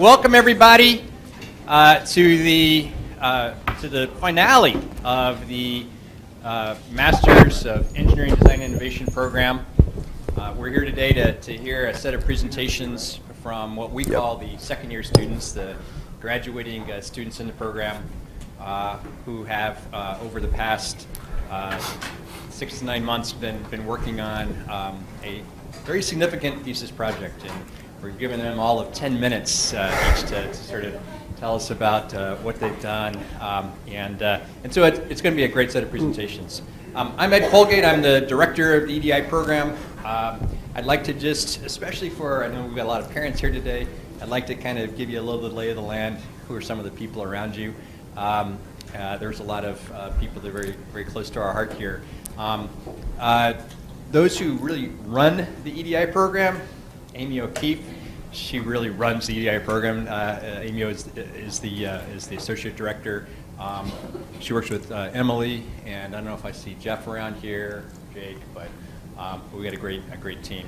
welcome everybody uh, to the uh, to the finale of the uh, Masters of Engineering Design and Innovation program. Uh, we're here today to, to hear a set of presentations from what we call the second year students, the graduating uh, students in the program uh, who have uh, over the past uh, six to nine months been, been working on um, a very significant thesis project. And we're giving them all of 10 minutes uh, each to, to sort of tell us about uh, what they've done. Um, and, uh, and so it, it's going to be a great set of presentations. Um, I'm Ed Colgate. I'm the director of the EDI program. Um, I'd like to just, especially for, I know we've got a lot of parents here today, I'd like to kind of give you a little bit of lay of the land. Who are some of the people around you? Um, uh, there's a lot of uh, people that are very, very close to our heart here. Um, uh, those who really run the EDI program, Amy O'Keefe, she really runs the EDI program. Uh, uh, Amy is, is, the, uh, is the associate director. Um, she works with uh, Emily, and I don't know if I see Jeff around here, Jake, but um, we got a great, a great team.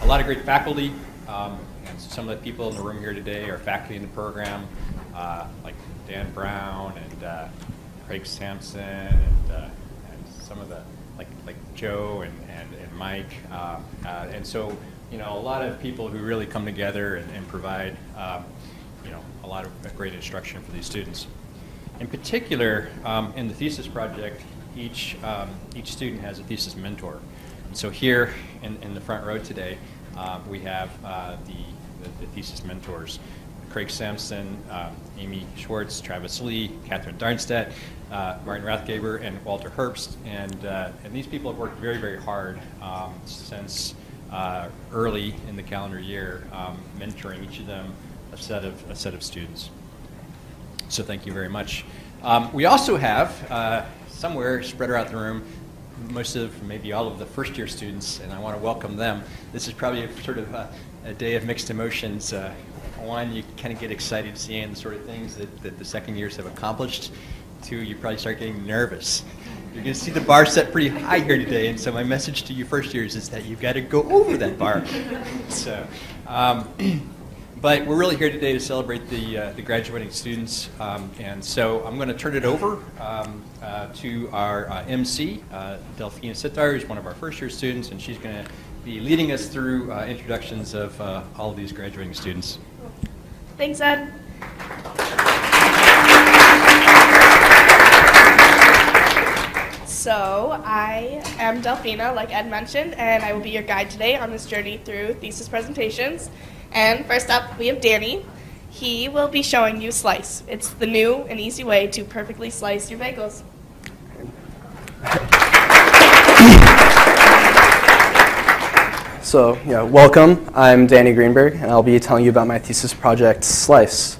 A lot of great faculty, um, and some of the people in the room here today are faculty in the program, uh, like Dan Brown and uh, Craig Sampson and, and some of the, like, like Joe and, and, and Mike. And so, you know, a lot of people who really come together and, and provide, um, you know, a lot of great instruction for these students. In particular, um, in the thesis project, each, um, each student has a thesis mentor. And so here in, in the front row today, uh, we have uh, the, the, the, thesis mentors. Craig Sampson, um, Amy Schwartz, Travis Lee, Catherine Darnstedt, uh, Martin Rathgaber, and Walter Herbst. And, uh, and these people have worked very, very hard um, since uh, early in the calendar year, um, mentoring each of them a set of, a set of students. So thank you very much. Um, we also have, uh, somewhere spread around the room, most of, maybe all of the first year students, and I want to welcome them. This is probably a, sort of a, a day of mixed emotions. Uh, one, you kind of get excited seeing the sort of things that, that the second years have accomplished. Two, you probably start getting nervous. You're going to see the bar set pretty high here today, and so my message to you first years is that you've got to go over that bar. so, um, but we're really here today to celebrate the, uh, the graduating students, um, and so I'm going to turn it over um, uh, to our uh, MC, uh, Delphina Sitar, who's one of our first year students, and she's going to be leading us through uh, introductions of uh, all of these graduating students. Thanks, Ed. So, I am Delphina, like Ed mentioned, and I will be your guide today on this journey through thesis presentations. And first up, we have Danny. He will be showing you Slyce. It's the new and easy way to perfectly slice your bagels. So, yeah, welcome. I'm Danny Greenberg, and I'll be telling you about my thesis project, Slyce.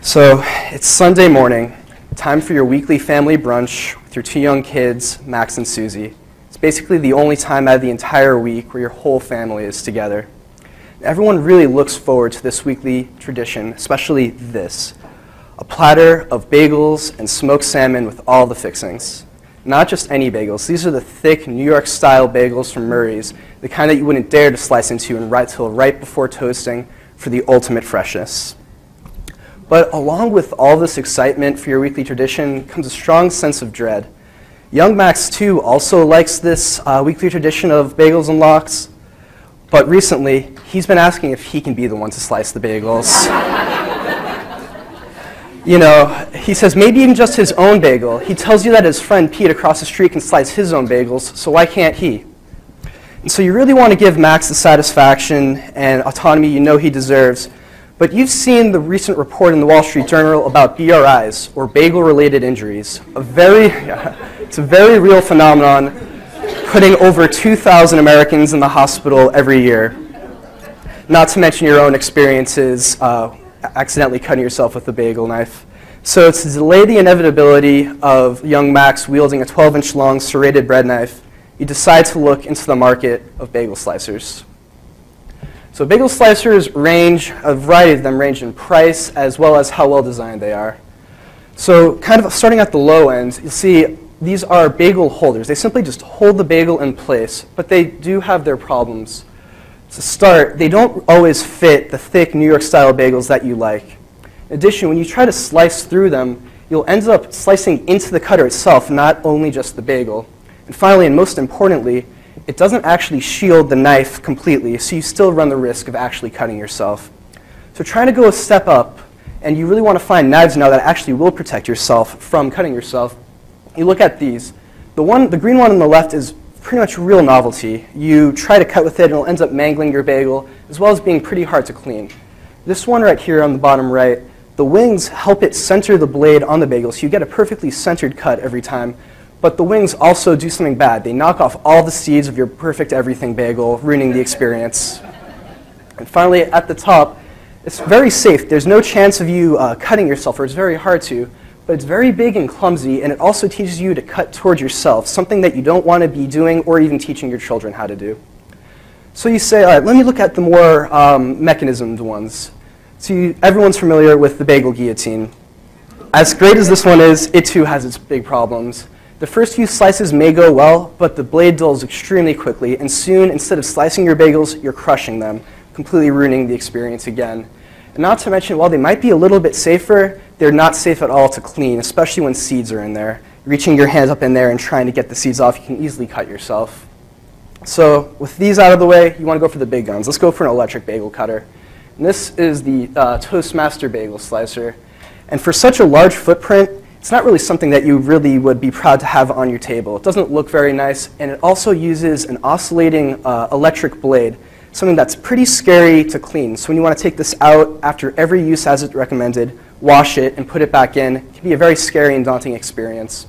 So, it's Sunday morning, time for your weekly family brunch your two young kids, Max and Susie. It's basically the only time out of the entire week where your whole family is together. Everyone really looks forward to this weekly tradition, especially this a platter of bagels and smoked salmon with all the fixings. Not just any bagels. These are the thick New York style bagels from Murray's, the kind that you wouldn't dare to slice into and right till right before toasting for the ultimate freshness. But along with all this excitement for your weekly tradition comes a strong sense of dread. Young Max, too, also likes this uh, weekly tradition of bagels and lox, but recently he's been asking if he can be the one to slice the bagels. You know, he says maybe even just his own bagel. He tells you that his friend Pete across the street can slice his own bagels, so why can't he? And so you really want to give Max the satisfaction and autonomy you know he deserves, but you've seen the recent report in the Wall Street Journal about BRIs, or bagel-related injuries. A very, it's a very real phenomenon, putting over 2,000 Americans in the hospital every year. Not to mention your own experiences uh, accidentally cutting yourself with a bagel knife. So to delay the inevitability of young Max wielding a 12-inch long serrated bread knife, you decide to look into the market of bagel slicers. So bagel slicers range, a variety of them range in price as well as how well designed they are. So kind of starting at the low end, you'll see these are bagel holders. They simply just hold the bagel in place, but they do have their problems. To start, they don't always fit the thick New York style bagels that you like. In addition, when you try to slice through them, you'll end up slicing into the cutter itself, not only just the bagel. And finally, and most importantly, it doesn't actually shield the knife completely, so you still run the risk of actually cutting yourself. So trying to go a step up, and you really want to find knives now that actually will protect yourself from cutting yourself, you look at these. The, one, the green one on the left is pretty much real novelty. You try to cut with it, and it'll end up mangling your bagel, as well as being pretty hard to clean. This one right here on the bottom right, the wings help it center the blade on the bagel, so you get a perfectly centered cut every time. But the wings also do something bad. They knock off all the seeds of your perfect everything bagel, ruining the experience. And finally, at the top, it's very safe. There's no chance of you uh, cutting yourself, or it's very hard to but it's very big and clumsy, and it also teaches you to cut towards yourself, something that you don't want to be doing or even teaching your children how to do. So you say, all right, let me look at the more um, mechanismed ones. So you, everyone's familiar with the bagel guillotine. As great as this one is, it too has its big problems. The first few slices may go well, but the blade dulls extremely quickly, and soon, instead of slicing your bagels, you're crushing them, completely ruining the experience again. And not to mention, while they might be a little bit safer, they're not safe at all to clean, especially when seeds are in there. Reaching your hands up in there and trying to get the seeds off, you can easily cut yourself. So with these out of the way, you want to go for the big guns. Let's go for an electric bagel cutter. And this is the uh, Toastmaster bagel slicer. And for such a large footprint, it's not really something that you really would be proud to have on your table. It doesn't look very nice, and it also uses an oscillating uh, electric blade, something that's pretty scary to clean. So when you want to take this out after every use as it's recommended, wash it, and put it back in. It can be a very scary and daunting experience.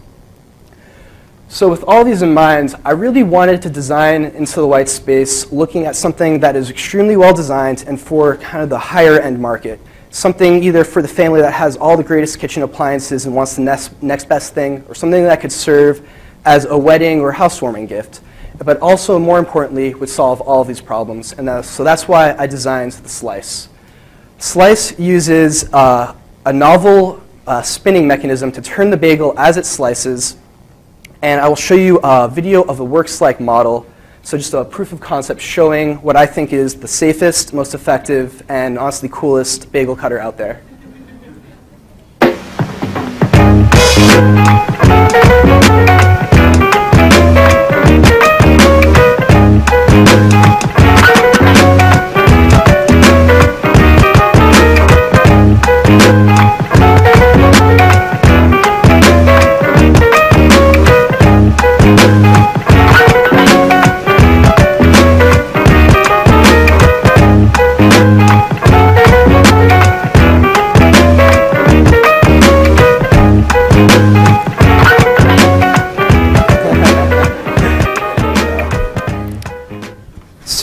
So with all these in mind, I really wanted to design Into the White Space looking at something that is extremely well designed and for kind of the higher end market. Something either for the family that has all the greatest kitchen appliances and wants the next, next best thing, or something that could serve as a wedding or housewarming gift. But also, more importantly, would solve all of these problems. And that, so that's why I designed the Slyce. Slyce uses uh, a novel uh, spinning mechanism to turn the bagel as it slices. And I will show you a video of a works like model. So just a proof of concept showing what I think is the safest, most effective, and honestly coolest bagel cutter out there.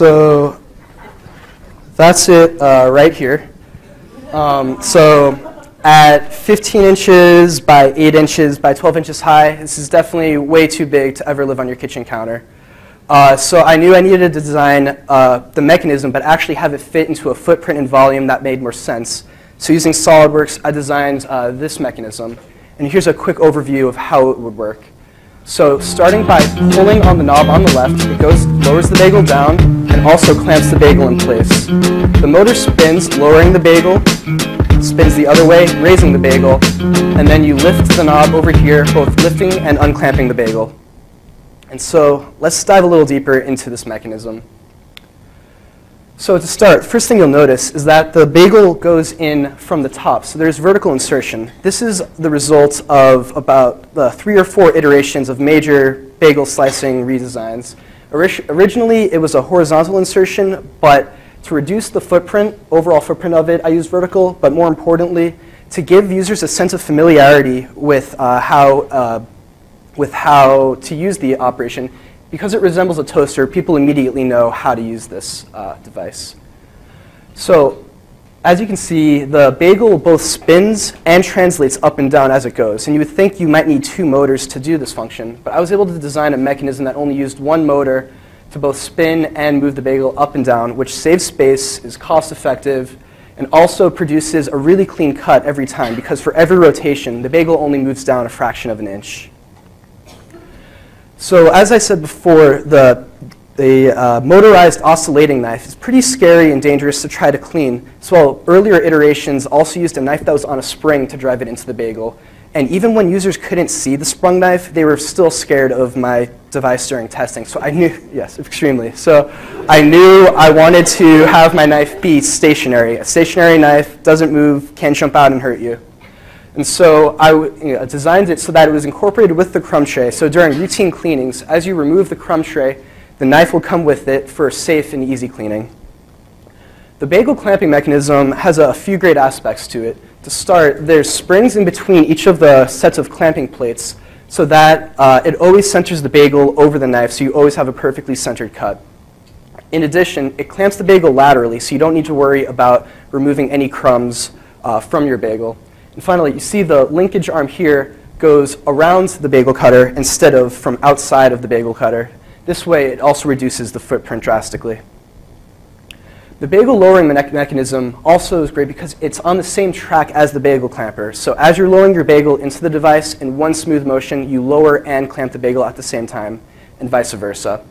So that's it uh, right here. Um, so at 15 inches by 8 inches by 12 inches high, this is definitely way too big to ever live on your kitchen counter. Uh, so I knew I needed to design uh, the mechanism, but actually have it fit into a footprint and volume that made more sense. So using SolidWorks, I designed uh, this mechanism. And here's a quick overview of how it would work. So starting by pulling on the knob on the left, it goes lowers the bagel down and also clamps the bagel in place. The motor spins, lowering the bagel, spins the other way, raising the bagel, and then you lift the knob over here, both lifting and unclamping the bagel. And so let's dive a little deeper into this mechanism. So to start, first thing you'll notice is that the bagel goes in from the top. So there's vertical insertion. This is the result of about the three or four iterations of major bagel slicing redesigns. originally, it was a horizontal insertion, but to reduce the footprint, overall footprint of it, I used vertical, but more importantly, to give users a sense of familiarity with, uh, how, uh, with how to use the operation, because it resembles a toaster, people immediately know how to use this uh, device. So as you can see, the bagel both spins and translates up and down as it goes. And you would think you might need two motors to do this function, but I was able to design a mechanism that only used one motor to both spin and move the bagel up and down, which saves space, is cost effective, and also produces a really clean cut every time because for every rotation, the bagel only moves down a fraction of an inch. So as I said before, the the uh, motorized oscillating knife is pretty scary and dangerous to try to clean. So earlier iterations also used a knife that was on a spring to drive it into the bagel. And even when users couldn't see the sprung knife, they were still scared of my device during testing. So I knew, yes, extremely. So I knew I wanted to have my knife be stationary. A stationary knife doesn't move, can't jump out and hurt you. And so I you know, designed it so that it was incorporated with the crumb tray. So during routine cleanings, as you remove the crumb tray, the knife will come with it for safe and easy cleaning. The bagel clamping mechanism has a few great aspects to it. To start, there's springs in between each of the sets of clamping plates so that uh, it always centers the bagel over the knife so you always have a perfectly centered cut. In addition, it clamps the bagel laterally so you don't need to worry about removing any crumbs uh, from your bagel. And finally, you see the linkage arm here goes around the bagel cutter instead of from outside of the bagel cutter. This way, it also reduces the footprint drastically. The bagel lowering me mechanism also is great because it's on the same track as the bagel clamper. So as you're lowering your bagel into the device in one smooth motion, you lower and clamp the bagel at the same time, and vice versa.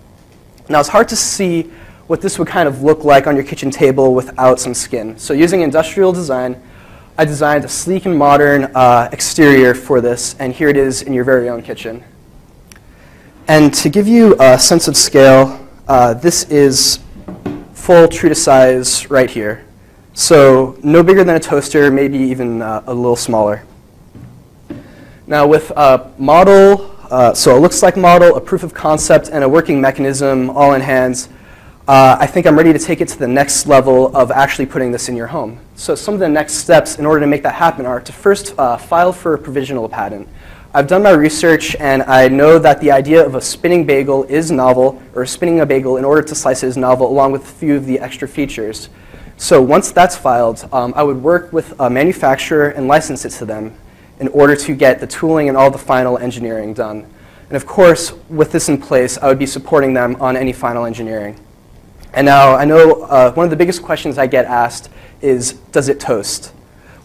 Now it's hard to see what this would kind of look like on your kitchen table without some skin. So using industrial design, I designed a sleek and modern uh, exterior for this, and here it is in your very own kitchen. And to give you a sense of scale, uh, this is full true to size right here. So no bigger than a toaster, maybe even uh, a little smaller. Now with a model, uh, so it looks like model, a proof of concept, and a working mechanism all in hands, uh, I think I'm ready to take it to the next level of actually putting this in your home. So some of the next steps in order to make that happen are to first uh, file for a provisional patent. I've done my research and I know that the idea of a spinning bagel is novel, or spinning a bagel in order to slice it is novel, along with a few of the extra features. So once that's filed, um, I would work with a manufacturer and license it to them in order to get the tooling and all the final engineering done. And of course, with this in place, I would be supporting them on any final engineering. And now I know uh, one of the biggest questions I get asked is, does it toast?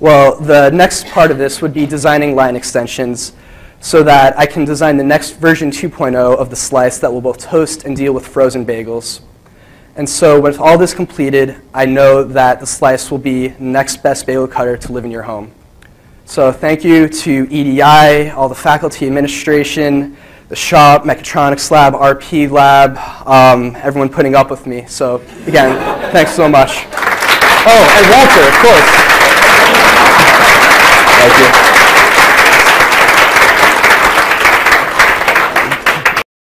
Well, the next part of this would be designing line extensions so that I can design the next version 2.0 of the slice that will both toast and deal with frozen bagels. And so with all this completed, I know that the slice will be next best bagel cutter to live in your home. So thank you to EDI, all the faculty, administration, the shop, mechatronics lab, RP lab, um, everyone putting up with me. So again, thanks so much. Oh, and Walter, of course. Thank you.